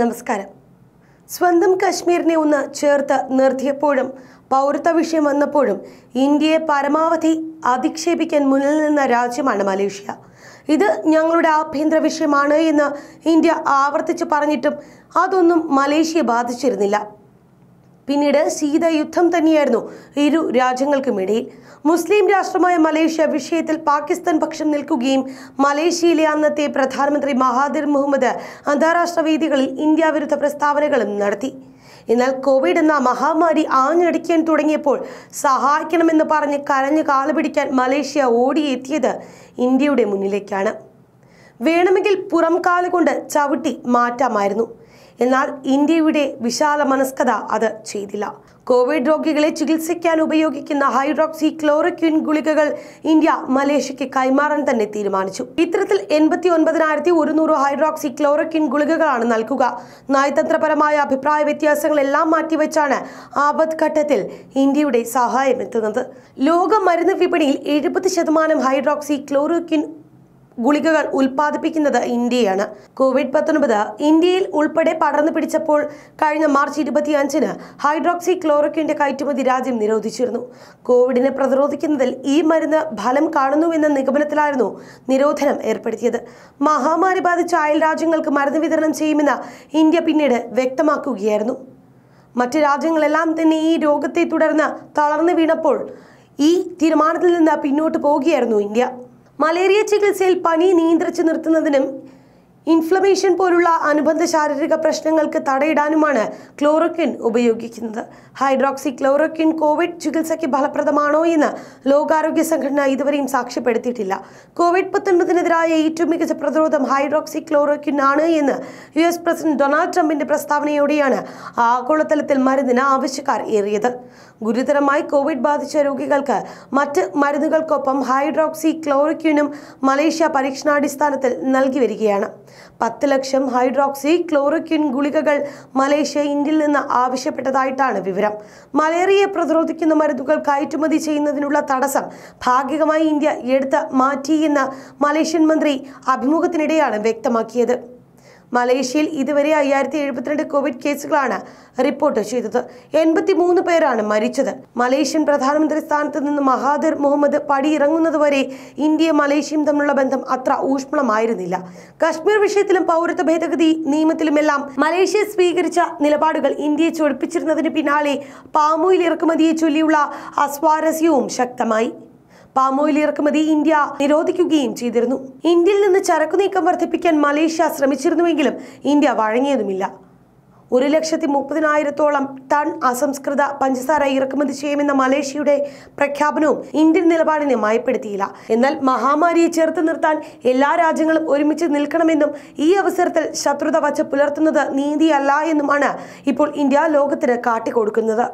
നമസ്കാരം. സ്വന്തം കശ്മീരിനെ ഒന്ന് ചേർത്ത് നിർത്തിയപ്പോഴും പൗരത്വ വിഷയം വന്നപ്പോഴും ഇന്ത്യയെ പരമാവധി അധിക്ഷേപിക്കാൻ മുന്നിൽ നിന്ന രാജ്യമാണ് മലേഷ്യ. ഇത് ഞങ്ങളുടെ ആഭ്യന്തര വിഷയമാണ് എന്ന് ഇന്ത്യ ആവർത്തിച്ച് പറഞ്ഞിട്ടും അതൊന്നും മലേഷ്യയെ ബാധിച്ചിരുന്നില്ല. പിന്നീട് ശീതയുദ്ധം തന്നെയായിരുന്നു ഇരു രാജ്യങ്ങൾക്കുമിടയിൽ മുസ്ലിം രാഷ്ട്രമായ മലേഷ്യ വിഷയത്തിൽ പാകിസ്ഥാൻ പക്ഷം നിൽക്കുകയും മലേഷ്യയിലെ അന്നത്തെ പ്രധാനമന്ത്രി മഹാദിർ മുഹമ്മദ് അന്താരാഷ്ട്ര വേദികളിൽ ഇന്ത്യ വിരുദ്ധ പ്രസ്താവനകളും നടത്തി. എന്നാൽ കോവിഡ് എന്ന മഹാമാരി ആഞ്ഞടിക്കാൻ തുടങ്ങിയപ്പോൾ സഹായിക്കണമെന്ന് പറഞ്ഞ് കരഞ്ഞു കാലുപിടിക്കാൻ മലേഷ്യ ഓടിയെത്തിയത് ഇന്ത്യയുടെ മുന്നിലേക്കാണ്. വേണമെങ്കിൽ പുറം കാലുകൊണ്ട് ചവിട്ടി മാറ്റാമായിരുന്നു. എന്നാൽ ഇന്ത്യയുടെ വിശാല മനസ്കത അത് ചെയ്തില്ല. കോവിഡ് രോഗികളെ ചികിത്സിക്കാൻ ഉപയോഗിക്കുന്ന ഹൈഡ്രോക്സി ക്ലോറക്വിൻ ഗുളികകൾ ഇന്ത്യ മലേഷ്യയ്ക്ക് കൈമാറാൻ തന്നെ തീരുമാനിച്ചു. ഇത്തരത്തിൽ എൺപത്തി ഒൻപതിനായിരത്തി ഒരുന്നൂറ് ഹൈഡ്രോക്സി ക്ലോറക്വിൻ ഗുളികകളാണ് നൽകുക. നയതന്ത്രപരമായ അഭിപ്രായ വ്യത്യാസങ്ങളെല്ലാം മാറ്റിവെച്ചാണ് ആപത് ഘട്ടത്തിൽ ഇന്ത്യയുടെ സഹായം എത്തുന്നത് ലോക മരുന്ന് വിപണിയിൽ എഴുപത് ശതമാനം ഹൈഡ്രോക്സി ക്ലോറോക്വിൻ ഗുളികകൾ ഉൽപ്പാദിപ്പിക്കുന്നത് ഇന്ത്യയാണ്. കോവിഡ് പത്തൊൻപത് ഇന്ത്യയിൽ ഉൾപ്പെടെ പടർന്നു പിടിച്ചപ്പോൾ കഴിഞ്ഞ മാർച്ച് ഇരുപത്തിയഞ്ചിന് ഹൈഡ്രോക്സി ക്ലോറോക്വിന്റെ കയറ്റുമതി രാജ്യം നിരോധിച്ചിരുന്നു. കോവിഡിനെ പ്രതിരോധിക്കുന്നതിൽ ഈ മരുന്ന് ഫലം കാണുന്നുവെന്ന നിഗമനത്തിലായിരുന്നു നിരോധനം ഏർപ്പെടുത്തിയത്. മഹാമാരി ബാധിച്ച അയൽ രാജ്യങ്ങൾക്ക് മരുന്ന് വിതരണം ചെയ്യുമെന്ന് ഇന്ത്യ പിന്നീട് വ്യക്തമാക്കുകയായിരുന്നു. മറ്റ് രാജ്യങ്ങളെല്ലാം തന്നെ ഈ രോഗത്തെ തുടർന്ന് തളർന്നു വീണപ്പോൾ ഈ തീരുമാനത്തിൽ നിന്ന് പിന്നോട്ട് പോവുകയായിരുന്നു ഇന്ത്യ. മലേറിയ ചികിത്സയിൽ പനി നിയന്ത്രിച്ചു നിർത്തുന്നതിനും ഇൻഫ്ലമേഷൻ പോലുള്ള അനുബന്ധ ശാരീരിക പ്രശ്നങ്ങൾക്ക് തടയിടാനുമാണ് ക്ലോറോക്വിൻ ഉപയോഗിക്കുന്നത്. ഹൈഡ്രോക്സി ക്ലോറോക്വിൻ കോവിഡ് ചികിത്സയ്ക്ക് ഫലപ്രദമാണോ എന്ന് ലോകാരോഗ്യ സംഘടന ഇതുവരെയും സാക്ഷ്യപ്പെടുത്തിയിട്ടില്ല. കോവിഡ് പത്തൊൻപതിനെതിരായ ഏറ്റവും മികച്ച പ്രതിരോധം ഹൈഡ്രോക്സി ക്ലോറോക്വിൻ ആണ് എന്ന് യു എസ് പ്രസിഡന്റ് ഡൊണാൾഡ് ട്രംപിന്റെ പ്രസ്താവനയോടെയാണ് ആഗോളതലത്തിൽ മരുന്നിന് ആവശ്യക്കാർ ഏറിയത്. ഗുരുതരമായി കോവിഡ് ബാധിച്ച രോഗികൾക്ക് മറ്റ് മരുന്നുകൾക്കൊപ്പം ഹൈഡ്രോക്സി ക്ലോറോക്വിനും മലേഷ്യ പരീക്ഷണാടിസ്ഥാനത്തിൽ നൽകി വരികയാണ്. പത്ത് ലക്ഷം ഹൈഡ്രോക്സി ക്ലോറോക്വിൻ ഗുളികകൾ മലേഷ്യ ഇന്ത്യയിൽ നിന്ന് ആവശ്യപ്പെട്ടതായിട്ടാണ് വിവരം. മലേറിയയെ പ്രതിരോധിക്കുന്ന മരുന്നുകൾ കയറ്റുമതി ചെയ്യുന്നതിനുള്ള തടസ്സം ഭാഗികമായി ഇന്ത്യ എടുത്ത് മാറ്റിയെന്ന് മലേഷ്യൻ മന്ത്രി അഭിമുഖത്തിനിടെയാണ് വ്യക്തമാക്കിയത്. മലേഷ്യയിൽ ഇതുവരെ അയ്യായിരത്തി എഴുപത്തിരണ്ട് കോവിഡ് കേസുകളാണ് റിപ്പോർട്ട് ചെയ്തത്. എൺപത്തി മൂന്ന് പേരാണ് മരിച്ചത്. മലേഷ്യൻ പ്രധാനമന്ത്രി സ്ഥാനത്ത് നിന്ന് മഹാദിർ മുഹമ്മദ് പടിയിറങ്ങുന്നതുവരെ ഇന്ത്യയും മലേഷ്യയും തമ്മിലുള്ള ബന്ധം അത്ര ഊഷ്മളമായിരുന്നില്ല. കശ്മീർ വിഷയത്തിലും പൗരത്വ ഭേദഗതി നിയമത്തിലുമെല്ലാം മലേഷ്യ സ്വീകരിച്ച നിലപാടുകൾ ഇന്ത്യയെ ചൊടിപ്പിച്ചിരുന്നതിന് പിന്നാലെ പാമോയിൽ ഇറക്കുമതിയെ ചൊല്ലിയുള്ള അസ്വാരസ്യവും ശക്തമായി. പാമോയിൽ ഇറക്കുമതി ഇന്ത്യ നിരോധിക്കുകയും ചെയ്തിരുന്നു. ഇന്ത്യയിൽ നിന്ന് ചരക്കു നീക്കം വർദ്ധിപ്പിക്കാൻ മലേഷ്യ ശ്രമിച്ചിരുന്നുവെങ്കിലും ഇന്ത്യ വഴങ്ങിയതുമില്ല. ഒരു ലക്ഷത്തി മുപ്പതിനായിരത്തോളം ടൺ അസംസ്കൃത പഞ്ചസാര ഇറക്കുമതി ചെയ്യുമെന്ന മലേഷ്യയുടെ പ്രഖ്യാപനവും ഇന്ത്യൻ നിലപാടിനെ മയപ്പെടുത്തിയില്ല. എന്നാൽ മഹാമാരിയെ ചേർത്ത് നിർത്താൻ എല്ലാ രാജ്യങ്ങളും ഒരുമിച്ച് നിൽക്കണമെന്നും ഈ അവസരത്തിൽ ശത്രുത വച്ച് പുലർത്തുന്നത് നീതിയല്ല എന്നുമാണ് ഇപ്പോൾ ഇന്ത്യ ലോകത്തിന് കാട്ടിക്കൊടുക്കുന്നത്.